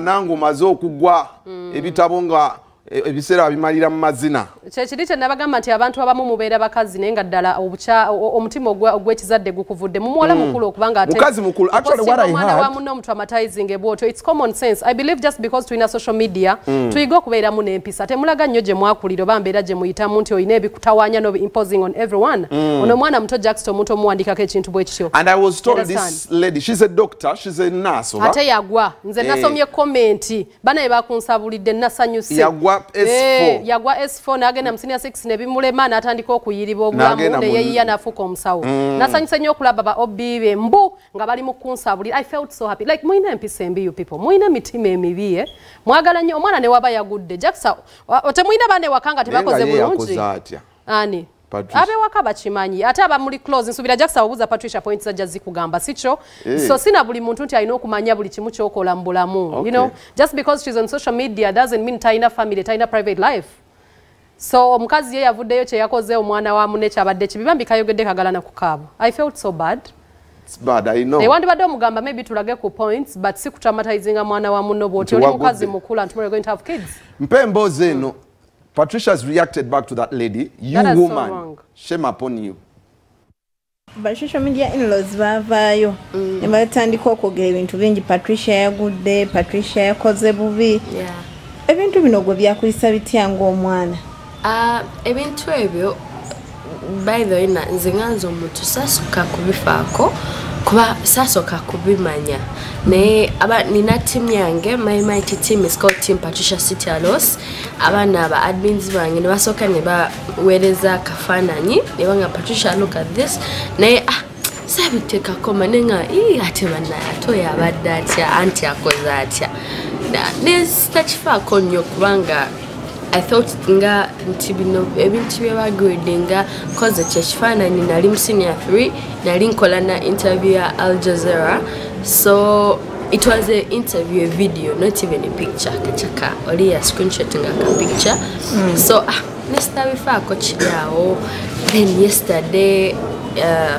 nange omaze okugwa ebitabo nga e- ebiseera bimalira mu mazina. Kyekiri kye nabagamba nti abantu abamu mubeera bakazi naye nga ddala omutima ogw'ekizadde gukuvudde mumuwala mukulu okubanga Mukazi mukulu. Actually, what I omwana heard- wa munne omutraumatizing ebwotyo its common sense. I believe just because tulina social media tuyiga okubeeramu n'empisa. Temulaga nnyo gye mwakulira oba mbeera gye muyitamu nti olina ebikutawaanya no imposing on everyone. Ono omwana muto jackson omuntu omuwandikako ekintu bwe kityo. And i was told this lady she's a doctor she's a nurse ate yagwa. Nze Eh. nasomye komenti banaye bakunsabulidde nasanyuse. Yagwa S4. Eh, yagwa s4 n'agenda mu senior 6 ne bimulema n'atandika okuyiriba obulamu mu- neyeyiya n'afuuka omusawo. Nasanyuse nnyo okulaba ba obb be mbu nga bali mu kunsabulira i felt so happy. Like muyina empisa embi you people. Muyina emitima emibi eh? mwagala nnyo omwana ne waba yagudde. Jacksa temuyina bane waka nga tebakoze bulungi. ani Patricia. abewaka bakimanyi ate abamuli close. Nsubira jackson wabuza patricia point zajja zikugamba Hey. so sina buli muntu nti alina okumanya buli kimu kyokola mu bulamu Okay. you know just because she's on social media doesn't mean talina family talina private life. So omukazi ye yavuddeyo kyeyakoze omwana wa mune kyabadde kibi bambi kayogedde kagala nakukaaba i felt so bad. It's bad i know. Ewandibadde omugamba maybe tulage ku points but si kutraumatizinga mwana wa muno bwoti oli mukazi mukulu and tomorrow going to have kids. Mpe emboozi eno patricia has reacted back to that lady. You That is so woman wrong. shame upon you. Ba social media inlaws baavaayo ne batandika okwogera ebintu bingi patricia yagudde patricia yakoze bubi. Yeah. ebintu bino gwe byakuyisa bitya ngaomwana Ah, ebintu ebyo by the way na- nze nga nze omuntu sasooka kubifaako kuba sasooka kubimanya. Naye aba nina timu yange my mighty team is called team patricia city alos abaana aba admins bange ne basooka ne baweereza akafaananyi ne banga patricia look at this. Naye ah saabiteekako mane nga "Ii, ate bannaye ate oyo abadde atya anti akoze atya. Na- ne sitakifaako nnyo kubanga i thought nga nti bino ebintu byebagwidde nga koze kyekifaananyi nali mu senior 3 nali nkola na interview ya al jazeera. So it was a interview a video not even a picture. Kachaka oli ya screenshot nga ka picture. Mm. so ah nesitabifaako kiryawo then yesterday uh,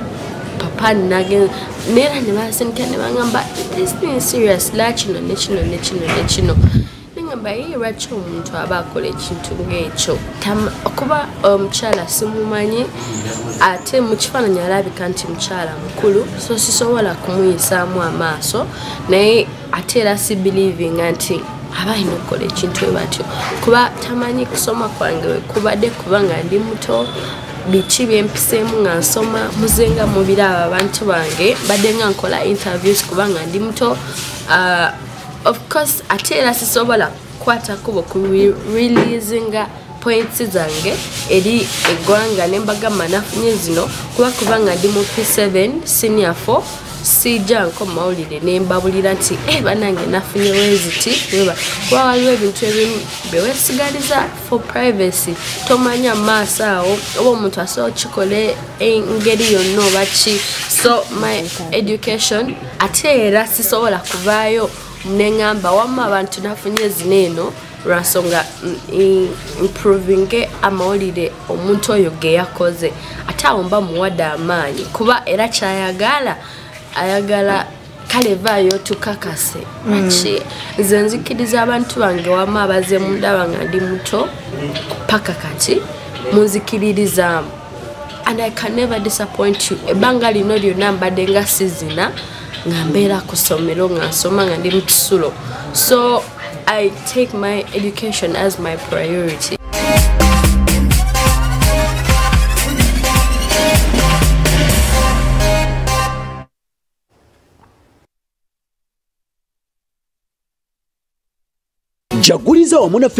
papa nage neera ne basindika ne bagamba this thing serious. La kino ne kino ne kino ne kino nengamba ye lwaki omuntu aba akola ekintu ngaekyo okuba omukyala simumanyi ate mu kifaananyi alabika nti mukyala mukulu so sisobola kumuyisaamu amaaso naye ate era sibelievinga nti aba alina okukola ekintu bwe batyo. Kuba tamanyi kusoma kwange wekubadde kubanga ndi muto biki byempiseemu nga nsoma muzenga mubiraba abantu bange badde nga nkola interviews kubanga ndi muto. Ah, of course ate era sisobola kukwata kubo ku releasinga points zange. Eri eggwanga nembagamba nafunye zino. Kuba kubanga ndi mu p7 senior 4 sijja nko mumawulire nembabulira nti e banange nafunye weziti weba kuba waliwo ebintu ebimu byewesigaliza for privacy. Tomanya maaso awo oba omuntu asobola okikole engeri yonna oba ki. So my education ate era sisobola kuvaayo neŋŋamba wamma abantu nafunye zino eno lwansonga improvinge amawulire omuntu oyo ge yakoze. Ate awo mba muwadde amaanyi kuba era kyayagala ayagala kale vaayo tukakase lwaki nze nzikiriza abantu bange wamma abaze mundaba nga ndi muto paka kati munzikiririzaamu and i can never disappoint you. Ebbanga lino lyonna mbadde nga sizina nga mbeera ku ssomero nga nsoma nga ndi mu kisulo. So i take my education as my priority. Jaguliza wamu naffe